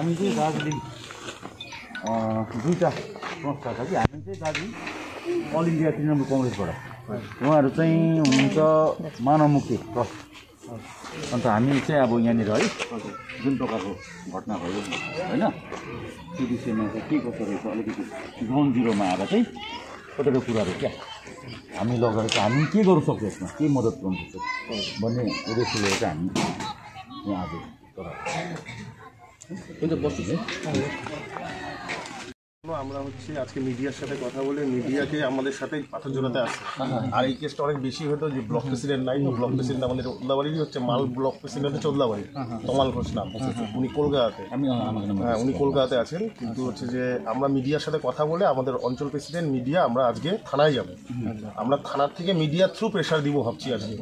हामी चाहिँ दार्जिलिङ दुईवटा संस्था छ कि हामी चाहिँ दार्जिलिङ अल इन्डिया तृणमूल कङ्ग्रेसबाट उहाँहरू चाहिँ हुनुहुन्छ मानव मुक्ति ट्रस्ट अन्त हामी चाहिँ अब यहाँनिर है जुन प्रकारको घटना भयो होइन त्यो विषयमा चाहिँ के कसो रहेछ अलिकति ग्राउन्ड जिरोमा आएर चाहिँ कतिवटा कुराहरू क्या हामी लगेर चाहिँ हामी के गर्नु सक्छौँ यसमा के मद्दत गर्नु सक्छौँ भन्ने उद्देश्य लिएर चाहिँ हामी यहाँ आज तर हुन्छ बस्छु আমরা হচ্ছে আজকে মিডিয়ার সাথে কথা বলে মিডিয়াকে আমাদের সাথে পাথর জোড়াতে আসছে। আর এই কেসটা অনেক বেশি হতো যে ব্লক প্রেসিডেন্ট নাই ব্লক প্রেসিডেন্ট আমাদের ওদলাবাড়িরই হচ্ছে মাল ব্লক প্রেসিডেন্ট হচ্ছে ওদলাবাড়ি তমাল ঘোষ নাম। উনি কলকাতাতে। হ্যাঁ উনি কলকাতাতে আছেন কিন্তু হচ্ছে যে আমরা মিডিয়ার সাথে কথা বলে আমাদের অঞ্চল প্রেসিডেন্ট মিডিয়া আমরা আজকে থানায় যাব। আমরা থানার থেকে মিডিয়া থ্রু প্রেশার দিব ভাবছি আজকে।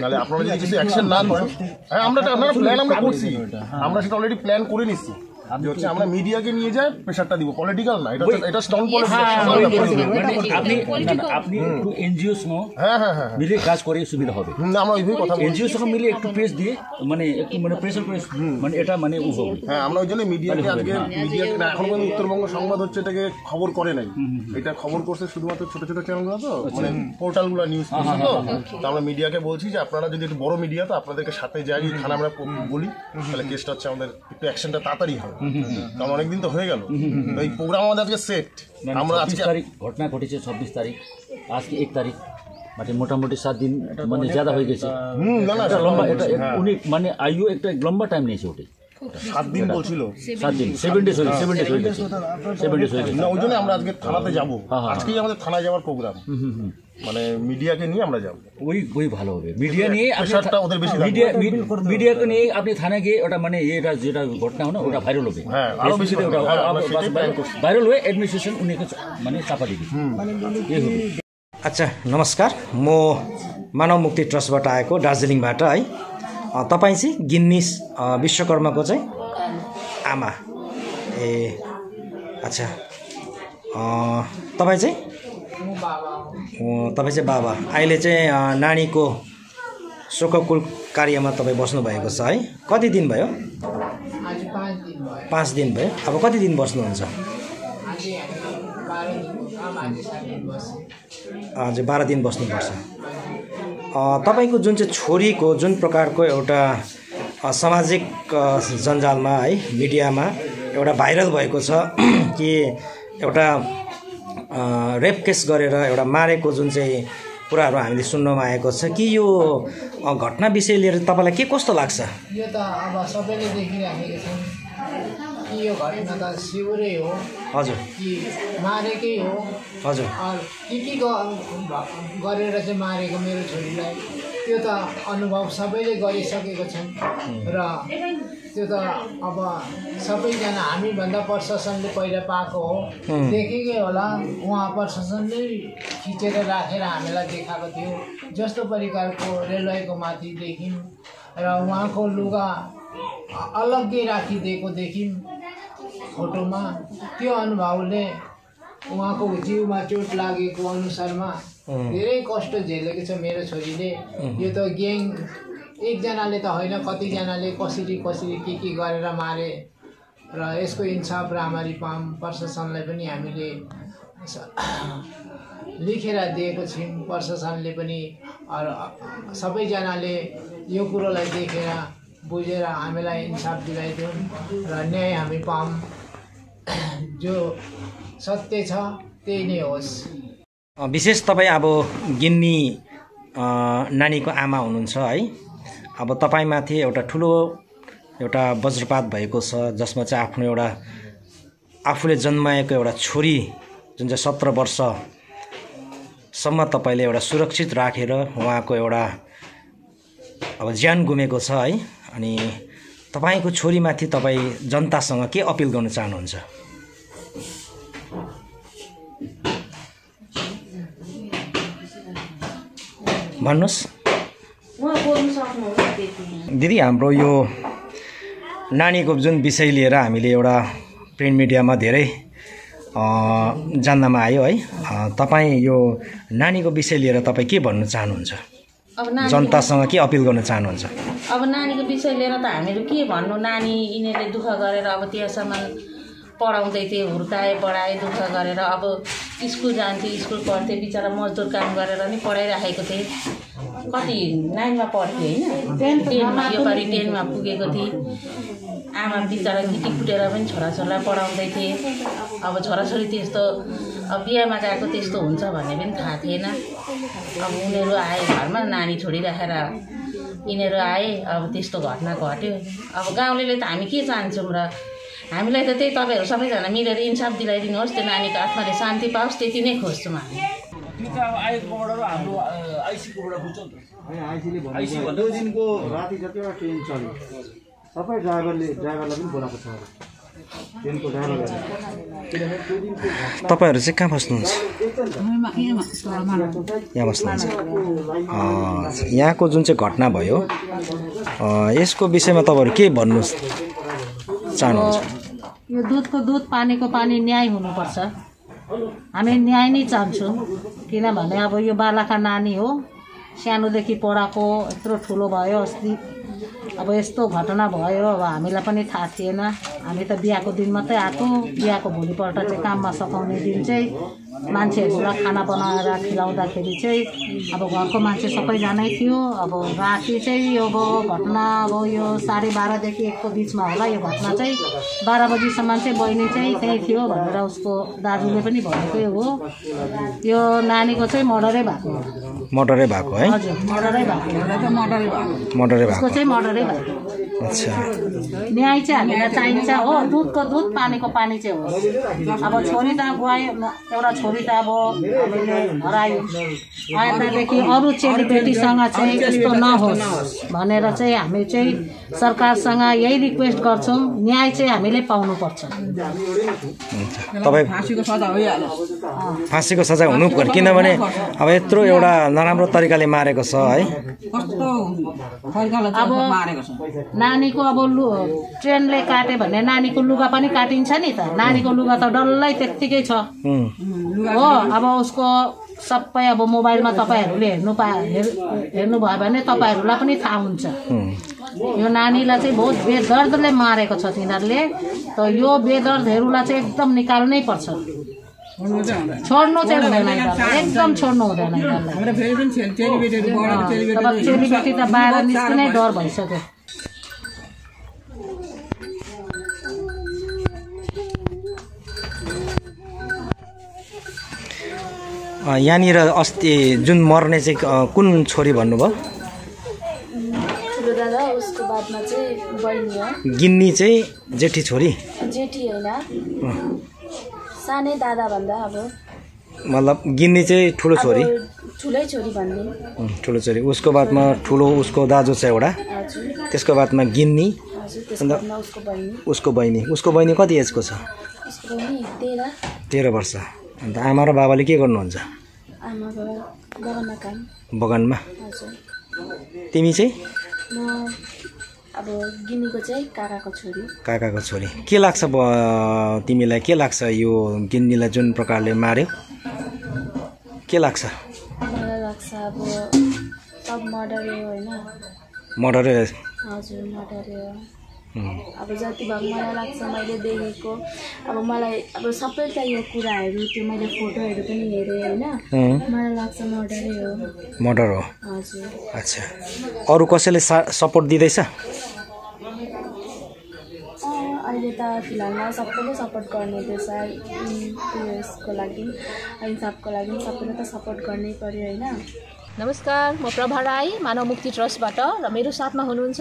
নাহলে আপনারা যদি কিছু অ্যাকশন না করেন হ্যাঁ আমরা প্ল্যান আমরা করছি। আমরা সেটা অলরেডি প্ল্যান করে নিচ্ছি। যে হচ্ছে আমরা মিডিয়াকে নিয়ে যাই প্রেশারটা দিব পলিটিক্যাল না এটা এটা স্ট্রং মানে আপনি না, না, আপনি একটু এনজিও সঙ্গে হ্যাঁ হ্যাঁ হ্যাঁ। মিলে কাজ করে সুবিধা হবে। হুম, আমরা ওইভাবে কথা এনজিও সঙ্গে মিলে একটু প্রেস দিয়ে মানে একটু মানে প্রেসার করে মানে এটা মানে হবে। হ্যাঁ আমরা ওই জন্য মিডিয়াকে আজকে মিডিয়াকে এখন পর্যন্ত উত্তরবঙ্গ সংবাদ হচ্ছে এটাকে খবর করে নাই। এটা খবর করছে শুধুমাত্র ছোট ছোট চ্যানেলগুলো তো? মানে পোর্টালগুলো নিউজ করছে তো? আমরা মিডিয়াকে বলছি যে আপনারা যদি একটু বড় মিডিয়া তো আপনাদেরকে সাথে যাই থানা আমরা বলি তাহলে কেসটা হচ্ছে আমাদের একটু অ্যাকশনটা তাড়াতাড়ি হবে। কারণ অনেকদিন তো হয়ে গেল। এই প্রোগ্রাম আমাদের আজকে সেট আমরা আজকে তারিখ ঘটনা ঘটেছে ছাব্বিশ তারিখ। আজকে এক তারিখ। মানে মোটামুটি সাত দিন মানে জ্যাদা হয়ে গেছে। লম্বা এটা উনি মানে আইও একটা লম্বা টাইম নিয়েছে ওটি সাত দিন বলছিল সাত দিন সেভেন ডেজ হয়ে সেভেন ডেজ হয়ে গেছে সেভেন ডেজ হয়ে গেছে না ওই জন্য আমরা আজকে থানাতে যাবো হ্যাঁ, হ্যাঁ। আজকেই আমাদের থানায় যাওয়ার প্রোগ্রাম মানে মিডিয়াকে নিয়ে আমরা যাবো ওই ওই ভালো হবে মিডিয়া নিয়ে আপনি প্রেশারটা ওদের বেশি থাকবে। মিডিয়া মিডিয়াকে নিয়ে আপনি থানায় গিয়ে ওটা মানে এটা যেটা ঘটনা হলো ওটা ভাইরাল হবে হ্যাঁ, আরো বেশি ফেসবুকে ওটা হবে। হ্যাঁ, আমরা সেটাই plan ভাইরাল হয়ে অ্যাডমিনিস্ট্রেশন উনি মানে চাপা দিবে এই হবে अच्छा नमस्कार म मानव मुक्ति ट्रस्टबाट आएको दार्जिलिङबाट है अ, तपाईँ चाहिँ गिन्निस विश्वकर्माको चाहिँ आमा। ए अच्छा। तपाईँ चाहिँ? तपाईँ चाहिँ बाबा। अहिले चाहिँ नानीको शोककुल कार्यमा तपाईँ बस्नुभएको छ है? कति दिन भयो? पाँच दिन भयो। पाँच दिन भयो अब कति दिन बस्नुहुन्छ आज बाह्र दिन बस्नुपर्छ। तपाईँको जुन चाहिँ छोरीको जुन प्रकारको एउटा सामाजिक जन्जालमा है मिडियामा एउटा भाइरल भएको छ कि एउटा रेप केस गरेर एउटा मारेको जुन चाहिँ कुराहरू हामीले सुन्नमा आएको छ कि यो घटना विषय लिएर तपाईँलाई के कस्तो लाग्छ? यो त अब सबैले देखिराखेको छन् कि यो घटना त सिउरै हो। हजुर। कि मारेकै हो। हजुर। के के गरेर चाहिँ मारेको मेरो छोरीलाई त्यो त अनुभव सबैले गरिसकेको छन्। र त्यो त अब सबैजना हामीभन्दा प्रशासनले पहिला पाएको हो। देखेकै होला उहाँ प्रशासनले खिचेर राखेर हामीलाई देखाएको थियो। जस्तो प्रकारको रेलवेको माथि देख्यौँ र उहाँको लुगा अलग्गै राखिदिएको देख्यौँ फोटोमा त्यो अनुभवले उहाँको जिउमा चोट लागेको अनुसारमा धेरै कष्ट झेलेको छ मेरो छोरीले यो त ग्याङ एकजनाले त होइन कतिजनाले कसरी कसरी के के गरेर मारे र यसको इन्साफ राम्ररी पाऊँ प्रशासनलाई पनि हामीले लेखेर दिएको छौँ प्रशासनले पनि सबैजनाले यो कुरोलाई देखेर बुझेर हामीलाई इन्साफ दिलाइदिउँ र न्याय हामी पाऊँ जो सत्य छ त्यही नै होस् विशेष तपाईँ अब गिन्नी नानीको आमा हुनुहुन्छ है। अब तपाईँमाथि एउटा ठुलो एउटा वज्रपात भएको छ जसमा चाहिँ आफ्नो एउटा आफूले जन्माएको एउटा छोरी जुन चाहिँ सत्र वर्षसम्म तपाईँले एउटा सुरक्षित राखेर उहाँको एउटा अब ज्यान गुमेको छ है। अनि तपाईँको छोरीमाथि तपाईँ जनतासँग के अपिल गर्न चाहनुहुन्छ? भन्नुहोस्। दिदी हाम्रो यो नानीको जुन विषय लिएर हामीले एउटा प्रिन्ट मिडियामा धेरै जान्नमा आयो है। तपाईँ यो नानीको विषय लिएर तपाईँ के भन्नु चाहनुहुन्छ? जनतासँग के अपिल गर्न चाहनुहुन्छ? अब नानीको विषय लिएर त हामीहरू के भन्नु? नानी यिनीहरूले दुःख गरेर अब त्यहाँसम्म पढाउँदै थिए हुर्काए पढाए दुःख गरेर अब स्कुल जान्थे स्कुल पढ्थे बिचरा मजदुर काम गरेर नि पढाइराखेको थिएँ। कति नाइनमा पढ्थेँ होइन? टेनमा योपालि टेनमा पुगेको थिएँ। आमा बिचरा गिटी कुटेर पनि छोराछोरीलाई पढाउँदै थिएँ। अब छोराछोरी त्यस्तो अब बिहामा गएको त्यस्तो हुन्छ भन्ने पनि थाहा थिएन। अब उनीहरू आए घरमा नानी छोडिराखेर यिनीहरू आए अब त्यस्तो घटना घट्यो। अब गाउँलेले त हामी के चाहन्छौँ र? हामीलाई त त्यही तपाईँहरू सबैजना मिलेर इन्साफ दिलाइदिनुहोस् त्यो नानीको आत्माले शान्ति पाओस् त्यति नै खोज्छौँ हामी। त्यो त अब आइकोबाट हाम्रो आइसीकोबाट बुझ्छ नि त। त्यो दिनको राति जतिवटा ट्रेन चल्यो सबै ड्राइभरले ड्राइभरलाई पनि बोलाएको छ। तपाईँहरू चाहिँ कहाँ बस्नुहुन्छ? यहाँ बस्नुहुन्छ। अँ, यहाँको जुन चाहिँ घटना भयो अँ, यसको विषयमा तपाईँहरू के भन्नु चाहनुहुन्छ? यो दुधको दुध पानीको पानी न्याय हुनुपर्छ। हामी न्याय नै चाहन्छौँ। किनभने अब यो बालाका नानी हो। सानोदेखि पढाएको यत्रो ठुलो भयो अस्ति अब यस्तो घटना भयो अब हामीलाई पनि थाहा थिएन। हामी त बिहाको दिन मात्रै आएको बिहाको भोलिपल्ट चाहिँ काममा सघाउने दिन चाहिँ मान्छेहरूलाई खाना बनाएर खिलाउँदाखेरि चाहिँ अब घरको मान्छे सबैजनै थियो। अब राति चाहिँ यो अब घटना अब यो साढे बाह्रदेखि एकको बिचमा होला यो घटना चाहिँ। बाह्र बजीसम्म चाहिँ बहिनी चाहिँ त्यहीँ थियो भनेर उसको दाजुले पनि भनेकै हो। यो नानीको चाहिँ मर्डरै भएको मर्डरै भएको है? हजुर मर्डरै भएको मर्डरै उसको भएको चाहिँ मर्डरै भएको न्याय चाहिँ हामीलाई चाहिन्छ हो। दुधको दुध पानीको पानी चाहिँ हो। अब छोरी त गयो एउटा छोरी त अब हामीले हरायो। आयतादेखि अरू चेलीबेटीसँग चाहिँ यस्तो नहोस् भनेर चाहिँ हामी चाहिँ सरकारसँग यही रिक्वेस्ट गर्छौँ। न्याय चाहिँ हामीले पाउनुपर्छ। तपाईँ फाँसीको सजाय हुनु पर्यो किनभने अब यत्रो एउटा नराम्रो तरिकाले मारेको छ है। अब नानीको अब लु ट्रेनले काट्यो भने नानीको लुगा पनि काटिन्छ नि त। नानीको लुगा त डल्लै त्यत्तिकै छ। हो अब उसको सबै अब मोबाइलमा तपाईँहरूले हेर्नु पा हेर् हेर्नुभयो भने तपाईँहरूलाई पनि थाहा हुन्छ। यो नानीलाई चाहिँ बहुत बेदर्दले मारेको छ तिनीहरूले। त यो बेदर्दहरूलाई चाहिँ एकदम निकाल्नै पर्छ। छोड्नु चाहिँ हुँदैन। एकदम छोड्नु हुँदैन चेलीबेटी त बाहिर निस्किनै डर भइसक्यो। यहाँनिर अस्ति जुन मर्ने चाहिँ कुन छोरी भन्नुभयो? गिन्नी चाहिँ जेठी छोरी? जेठी होइन। सानै दादा भन्दा अब। मतलब गिन्नी चाहिँ ठुलो छोरी? ठुलै छोरी भन्ने। ठुलो छोरी। उसको बादमा ठुलो उसको दाजु छ एउटा। त्यसको बादमा गिन्नी। बादमा उसको बहिनी। उसको बहिनी। उसको बहिनी कति एजको छ? तेह्र वर्ष। अन्त आमा र बाबाले के गर्नुहुन्छ? बगानमा तिमी चाहिँ? अब गिनीको चाहिँ काकाको छोरी। काकाको छोरी। के लाग्छ तिमीलाई? के लाग्छ यो गिन्नीलाई जुन प्रकारले मार्यो? के लाग्छ? मलाई लाग्छ अब सब मर्डरै होइन। मर्डरै। हजुर मर्डरै अब जति भयो मलाई लाग्छ मैले देखेको अब मलाई अब सबै त यो कुराहरू त्यो मैले फोटोहरू पनि हेरेँ होइन। मलाई लाग्छ मर्डरै हो। मर्डर हो? हजुर। अच्छा। अरू कसैले सा सपोर्ट दिँदैछ? अहिले त फिलहालमा सबैले सपोर्ट गर्ने थिएछ उयसको लागि इन्साफको लागि सबैले त सपोर्ट गर्नै पऱ्यो होइन। नमस्कार म प्रभा राई मानव मुक्ति ट्रस्टबाट र मेरो साथमा हुनुहुन्छ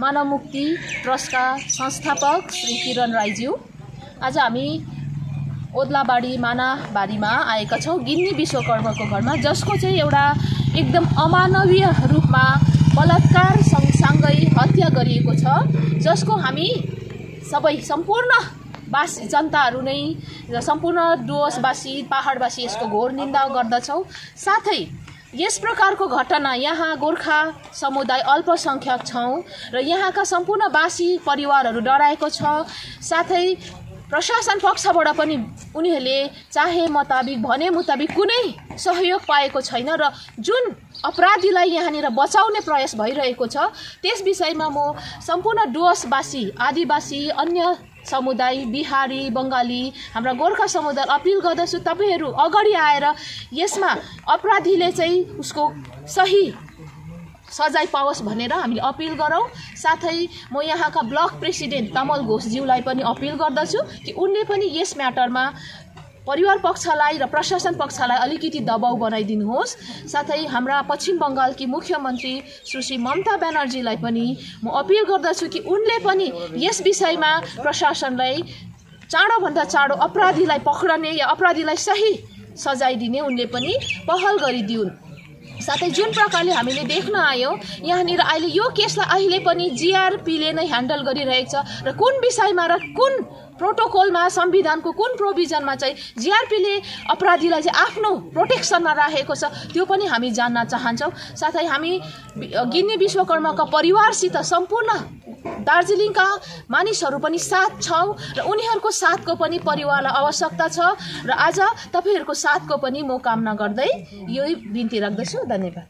मानव मुक्ति ट्रस्टका संस्थापक श्री किरण राईज्यू। आज हामी ओद्लाबाडी मानाबारीमा आएका छौँ गिन्नी विश्वकर्मको घरमा जसको चाहिँ एउटा एकदम अमानवीय रूपमा बलात्कार सँगसँगै हत्या गरिएको छ जसको हामी सबै सम्पूर्ण वासी जनताहरू नै सम्पूर्ण डुवर्सवासी पाहाडवासी यसको घोर निन्दा गर्दछौँ। साथै यस प्रकारको घटना यहाँ गोर्खा समुदाय अल्पसङ्ख्यक छौँ र यहाँका सम्पूर्ण बासी परिवारहरू डराएको छ। साथै प्रशासन पक्षबाट पनि उनीहरूले चाहे मुताबिक भने मुताबिक कुनै सहयोग पाएको छैन र जुन अपराधीलाई यहाँनिर बचाउने प्रयास भइरहेको छ त्यस विषयमा म सम्पूर्ण डुवर्सवासी आदिवासी अन्य समुदाय बिहारी बङ्गाली हाम्रा गोर्खा समुदाय अपिल गर्दछु तपाईँहरू अगाडि आएर यसमा अपराधीले चाहिँ उसको सही सजाय पाओस् भनेर हामीले अपिल गरौँ। साथै म यहाँका ब्लक प्रेसिडेन्ट तमल घोषज्यूलाई पनि अपिल गर्दछु कि उनले पनि यस म्याटरमा परिवार पक्षलाई र प्रशासन पक्षलाई अलिकति दबाउ बनाइदिनुहोस्। साथै हाम्रा पश्चिम बङ्गालकी मुख्यमन्त्री सुश्री ममता ब्यानर्जीलाई पनि म अपिल गर्दछु कि उनले पनि यस विषयमा प्रशासनलाई चाँडोभन्दा चाँडो अपराधीलाई पक्रने या अपराधीलाई सही सजाय दिने उनले पनि पहल गरिदिउन्। साथै जुन प्रकारले हामीले देख्न आयौँ यहाँनिर अहिले यो केसलाई अहिले पनि जिआरपीले नै ह्यान्डल गरिरहेको छ र कुन विषयमा र कुन प्रोटोकलमा संविधानको कुन प्रोभिजनमा चाहिँ जिआरपीले अपराधीलाई चाहिँ आफ्नो प्रोटेक्सनमा राखेको छ त्यो पनि हामी जान्न चाहन्छौँ। साथै हामी गिन्नी विश्वकर्माका परिवारसित सम्पूर्ण दार्जिलिङका मानिसहरू पनि साथ छौँ र उनीहरूको साथको पनि परिवारलाई आवश्यकता छ र आज तपाईँहरूको साथको पनि म कामना गर्दै यही बिन्ती राख्दछु। धन्यवाद।